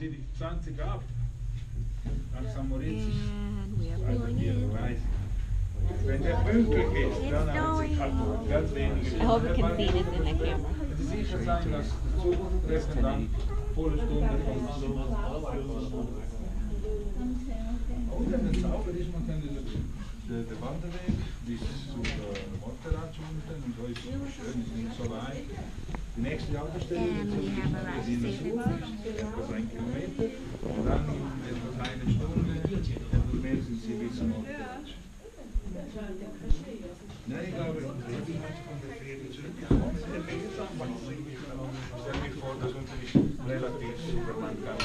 zieh dich 20 ab. Nach St. Mauritius. And we are Also filling hier, in. weiß. Wenn der pünktlich ist, dann haben sie kaputt. Ganz wenige. I hope you can see this in the camera. Es ist sicher sein, dass der Zug treffen dann volle Stunde vom Zug. Und wenn es sauber ist, man kann den, den, den Wanderweg bis zu der Morteratsch unten und da ist es schön, ist nicht so weit. Die nächste Haltestelle ähm, ist in der Schule, etwa ein Kilometer. Und dann etwa eine Stunde, und die Menschen sie bis zum Ort. Nein, ich glaube, stelle mir vor, dass uns relativ Superman kann.